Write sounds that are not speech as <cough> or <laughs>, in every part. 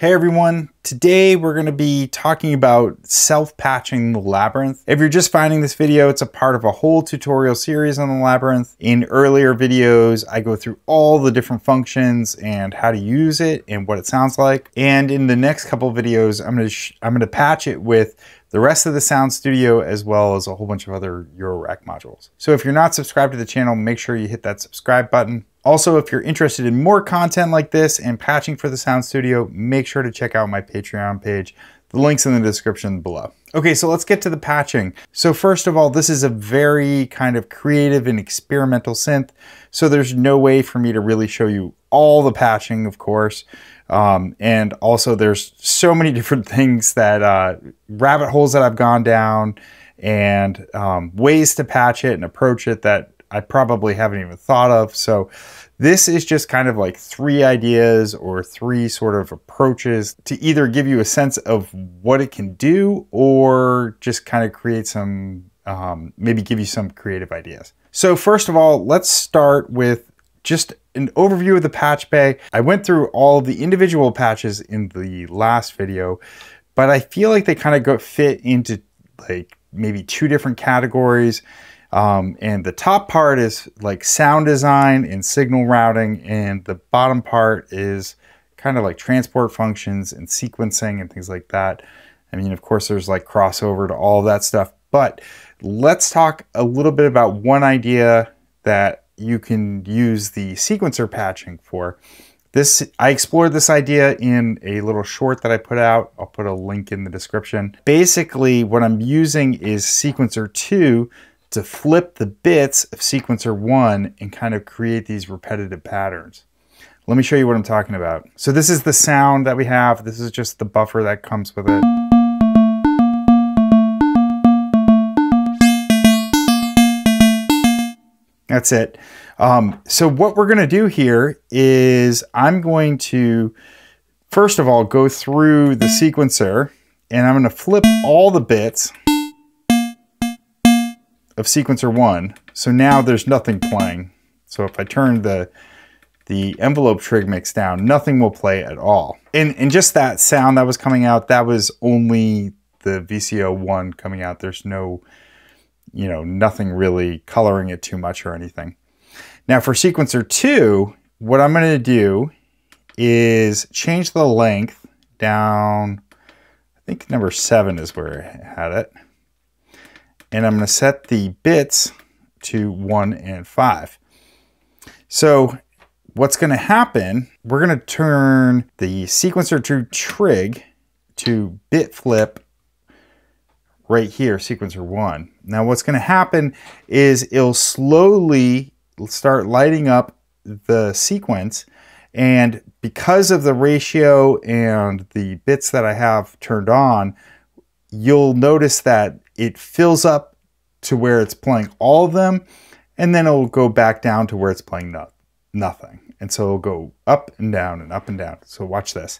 Hey everyone, today we're going to be talking about self-patching the Labyrinth. If you're just finding this video, it's a part of a whole tutorial series on the Labyrinth. In earlier videos, I go through all the different functions and how to use it and what it sounds like. And in the next couple videos, I'm going to I'm to patch it with the rest of the Sound Studio as well as a whole bunch of other Eurorack modules. So if you're not subscribed to the channel, make sure you hit that subscribe button. Also, if you're interested in more content like this and patching for the Sound Studio, make sure to check out my Patreon page. The link's in the description below. Okay, so let's get to the patching. So first of all, this is a very kind of creative and experimental synth. So there's no way for me to really show you all the patching, of course. Um, and also there's so many <laughs> different things that, uh, rabbit holes that I've gone down and um, ways to patch it and approach it that I probably haven't even thought of. So this is just kind of like three ideas or three sort of approaches to either give you a sense of what it can do or just kind of create some, um, maybe give you some creative ideas. So first of all, let's start with just an overview of the patch bay. I went through all the individual patches in the last video, but I feel like they kind of go fit into like maybe two different categories. Um, and the top part is like sound design and signal routing, and the bottom part is kind of like transport functions and sequencing and things like that. I mean, of course, there's like crossover to all that stuff, but let's talk a little bit about one idea that you can use the sequencer patching for. This I explored this idea in a little short that I put out. I'll put a link in the description. Basically, what I'm using is sequencer 2 to flip the bits of sequencer one and kind of create these repetitive patterns. Let me show you what I'm talking about. So this is the sound that we have. This is just the buffer that comes with it. That's it. Um, so what we're going to do here is I'm going to, first of all, go through the sequencer and I'm going to flip all the bits of sequencer one. So now there's nothing playing. So if I turn the the envelope trig mix down, nothing will play at all. And, and just that sound that was coming out, that was only the VCO one coming out. There's no, you know, nothing really coloring it too much or anything. Now for sequencer two, what I'm gonna do is change the length down, I think number seven is where I had it and I'm going to set the bits to 1 and 5. So what's going to happen, we're going to turn the sequencer to trig to bit flip right here, sequencer 1. Now what's going to happen is it'll slowly start lighting up the sequence and because of the ratio and the bits that I have turned on, you'll notice that it fills up to where it's playing all of them, and then it'll go back down to where it's playing no nothing. And so it'll go up and down and up and down. So watch this.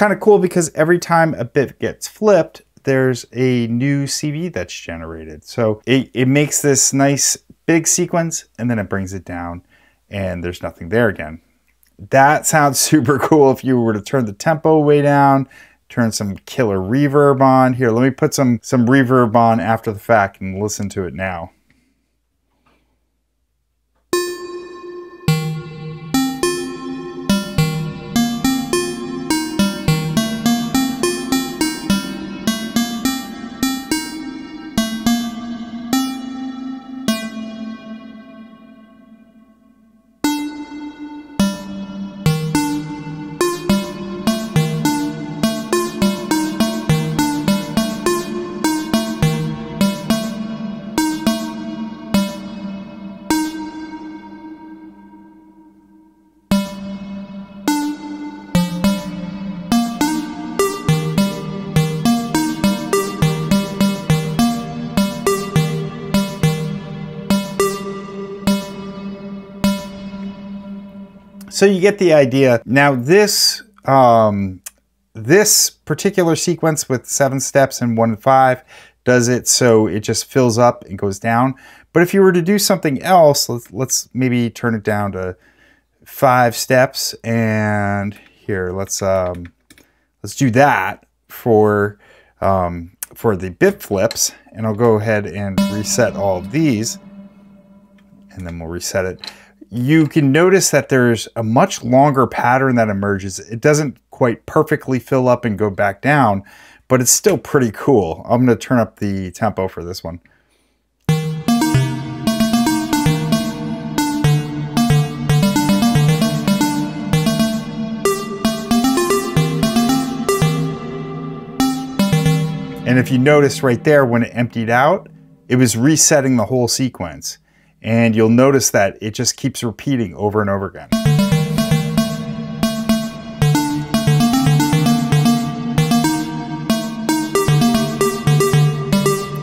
Kind of cool because every time a bit gets flipped, there's a new CV that's generated. So it, it makes this nice big sequence and then it brings it down and there's nothing there again. That sounds <laughs> super cool if you were to turn the tempo way down, turn some killer reverb on. Here, let me put some, some reverb on after the fact and listen to it now. So you get the idea. Now this um, this particular sequence with seven steps and one and five does it so it just fills up and goes down. But if you were to do something else, let's, let's maybe turn it down to five steps and here, let's, um, let's do that for, um, for the bit flips and I'll go ahead and reset all of these and then we'll reset it. You can notice that there's a much longer pattern that emerges. It doesn't quite perfectly fill up and go back down, but it's still pretty cool. I'm going to turn up the tempo for this one. And if you notice right there, when it emptied out, it was resetting the whole sequence. And you'll notice that it just keeps repeating over and over again.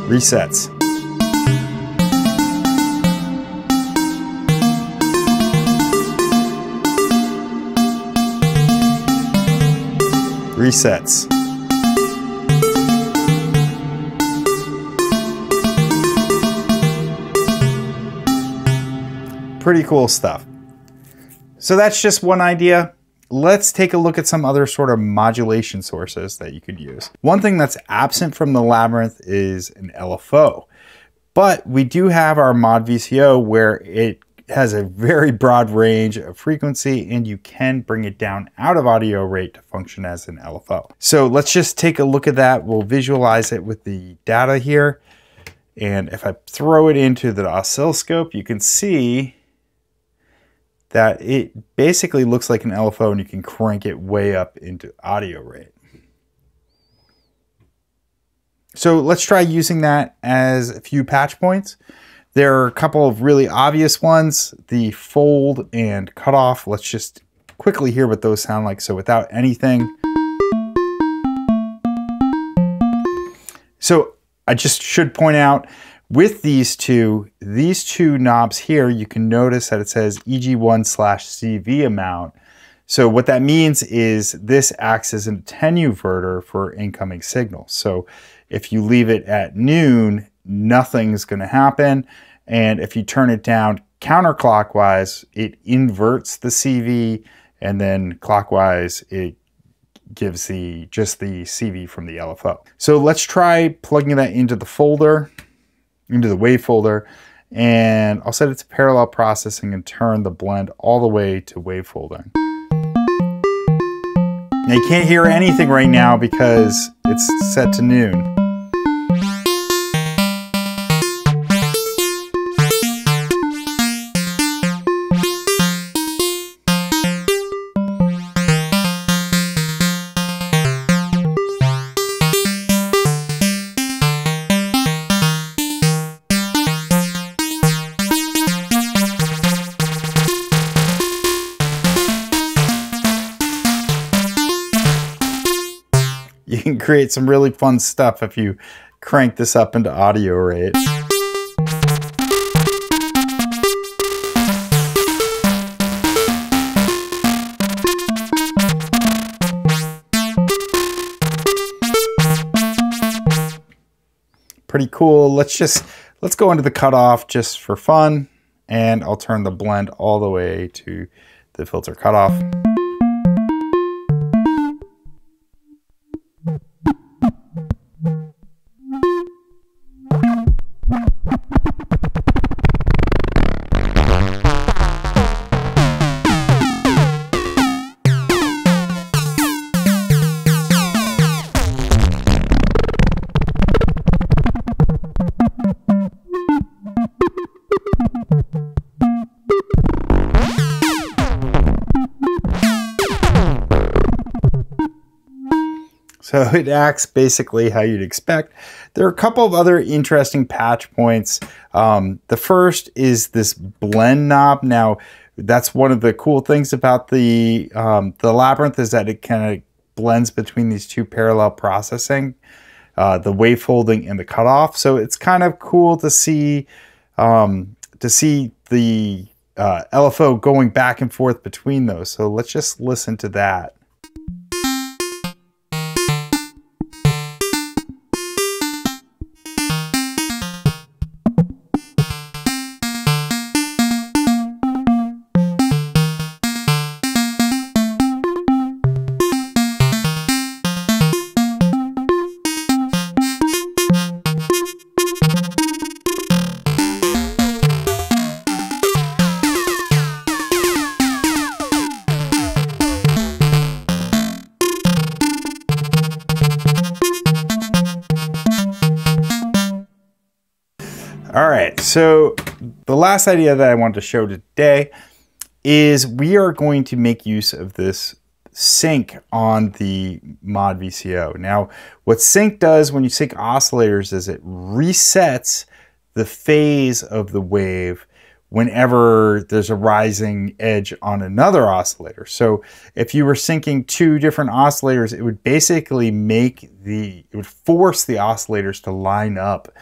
Resets. Resets. Pretty cool stuff. So that's just one idea. Let's take a look at some other sort of modulation sources that you could use. One thing that's absent from the Labyrinth is an LFO, but we do have our mod VCO where it has a very broad range of frequency and you can bring it down out of audio rate to function as an LFO. So let's just take a look at that. We'll visualize it with the data here. And if I throw it into the oscilloscope, you can see that it basically looks like an LFO and you can crank it way up into audio rate. So let's try using that as a few patch points. There are a couple of really obvious ones, the fold and cutoff. Let's just quickly hear what those sound like. So without anything. So I just should point out with these two, these two knobs here, you can notice that it says EG1 slash CV amount. So what that means is this acts as an attenuverter for incoming signals. So if you leave it at noon, nothing's going to happen. And if you turn it down counterclockwise, it inverts the CV, and then clockwise, it gives the just the CV from the LFO. So let's try plugging that into the folder into the wave folder and I'll set it to parallel processing and turn the blend all the way to wave folding. Now you can't hear anything right now because it's set to noon. Create some really fun stuff if you crank this up into audio rate. Pretty cool. Let's just, let's go into the cutoff just for fun. And I'll turn the blend all the way to the filter cutoff. So <laughs> it acts basically how you'd expect. There are a couple of other interesting patch points. Um, the first is this blend knob. Now, that's one of the cool things about the, um, the Labyrinth is that it kind of blends between these two parallel processing, uh, the wave folding and the cutoff. So it's kind of cool to see, um, to see the uh, LFO going back and forth between those. So let's just listen to that. Last idea that I wanted to show today is we are going to make use of this sync on the mod VCO. Now, what sync does when you sync oscillators is it resets the phase of the wave whenever there's a rising edge on another oscillator. So if you were syncing two different oscillators, it would basically make the, it would force the oscillators to line up.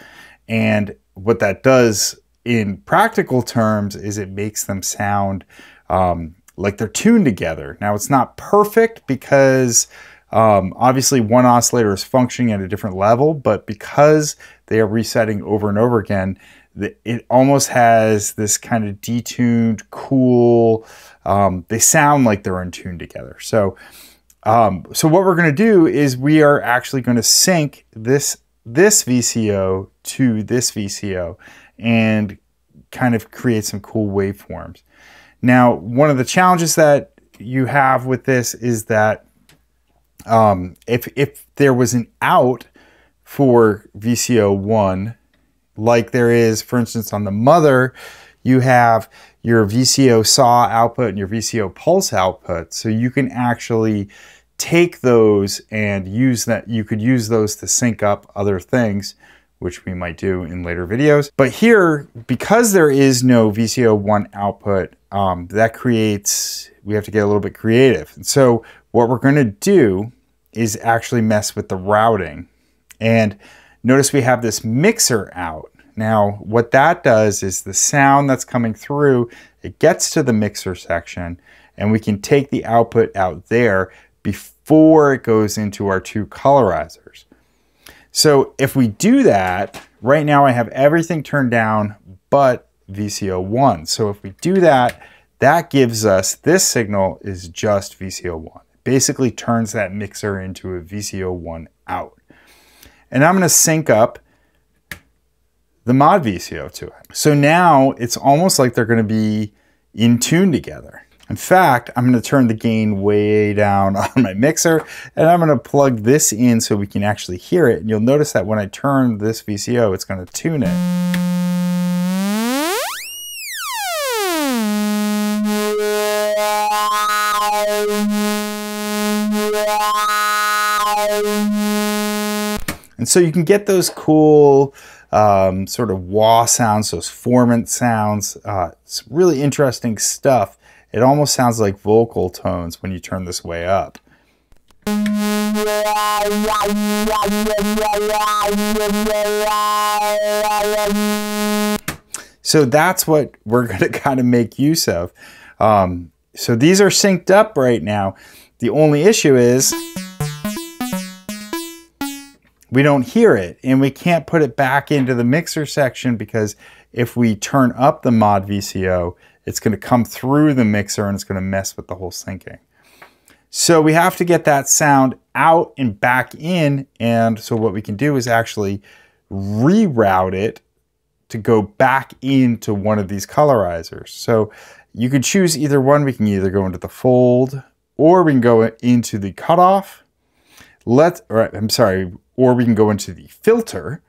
And what that does in practical terms is it makes them sound um, like they're tuned together. Now it's not perfect because um, obviously one oscillator is functioning at a different level, but because they are resetting over and over again, it almost has this kind of detuned, cool, um, they sound like they're in tune together. So, um, so what we're going to do is we are actually going to sync this this VCO to this VCO and kind of create some cool waveforms. Now, one of the challenges that you have with this is that um, if, if there was an out for VCO 1, like there is, for instance, on the mother, you have your VCO saw output and your VCO pulse output. So you can actually take those and use that. You could use those to sync up other things, which we might do in later videos. But here, because there is no VCO1 output, um, that creates, we have to get a little bit creative. And so what we're gonna do is actually mess with the routing. And notice we have this mixer out. Now, what that does is the sound that's coming through, it gets to the mixer section and we can take the output out there before it goes into our two colorizers. So if we do that, right now I have everything turned down but VCO1. So if we do that, that gives us, this signal is just VCO1. It basically turns that mixer into a VCO1 out. And I'm gonna sync up the mod VCO to it. So now it's almost like they're gonna be in tune together. In fact, I'm going to turn the gain way down <laughs> on my mixer and I'm going to plug this in so we can actually hear it. And you'll notice that when I turn this VCO, it's going to tune it. And so you can get those cool um, sort of wah sounds, those formant sounds, uh, it's really interesting stuff. It almost sounds like vocal tones when you turn this way up. So that's what we're <laughs> going to kind of make use of. Um, so these are synced up right now. The only issue is we don't hear it and we can't put it back into the mixer section because if we turn up the mod VCO, it's going to come through the mixer and it's going to mess with the whole syncing. So we have to get that sound out and back in. And so what we can do is actually reroute it to go back into one of these colorizers. So you could choose either one. We can either go into the fold or we can go into the cutoff. Let's, or I'm sorry, or we can go into the filter.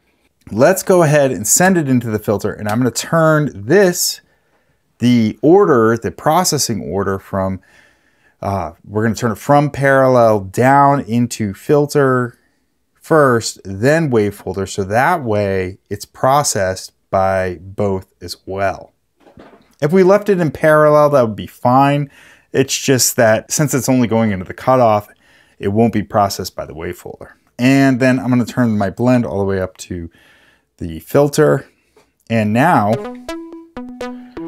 Let's go ahead and send it into the filter. And I'm going to turn this the order, the processing order from, uh, we're going to turn it from parallel down into filter first, then wave folder. So that way it's processed by both as well. If we left it in parallel, that would be fine. It's just that since it's only going into the cutoff, it won't be processed by the wave folder. And then I'm going to turn my blend all the way up to the filter. And now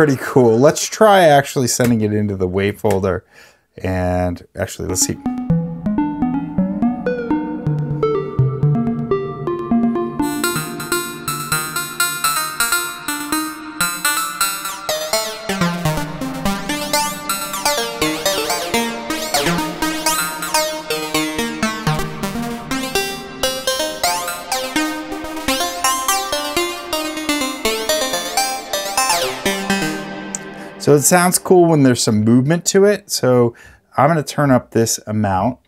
Pretty cool. Let's try actually sending it into the wave folder. And actually, let's see. Sounds cool when there's some movement to it. So I'm going to turn up this amount.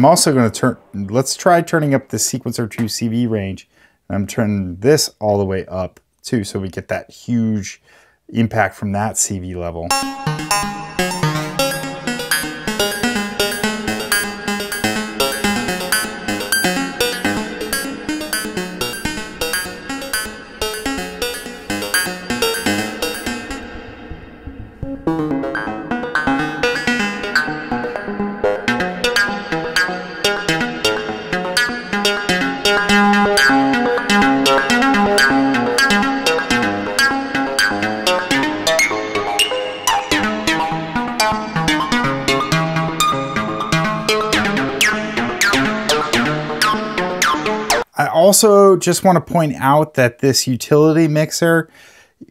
I'm also going to turn, let's try turning up the sequencer to CV range. I'm turning this all the way up too, so we get that huge impact from that CV level. Just want to point out that this utility mixer,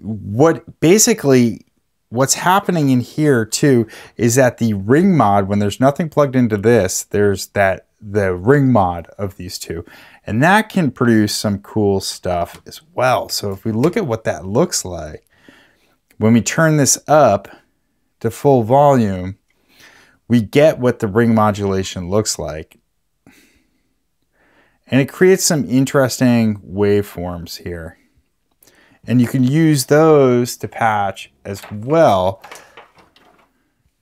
what basically what's happening in here too is that the ring mod, when there's nothing plugged into this, there's that the ring mod of these two. And that can produce some cool stuff as well. So if we look at what that looks like, when we turn this up to full volume, we get what the ring modulation looks like. And it creates some interesting waveforms here. And you can use those to patch as well.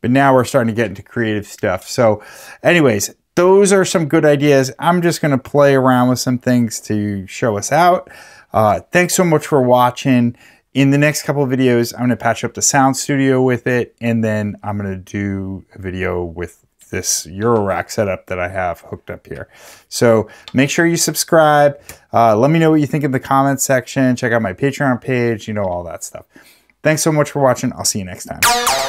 But now we're starting to get into creative stuff. So anyways, those are some good ideas. I'm just going to play around with some things to show us out. Uh, thanks so much for watching. In the next couple videos, I'm going to patch up the sound studio with it. And then I'm going to do a video with this Eurorack setup that I have hooked up here. So make sure you subscribe. Uh, let me know what you think in the comments section. Check out my Patreon page, you know, all that stuff. Thanks so much for watching. I'll see you next time.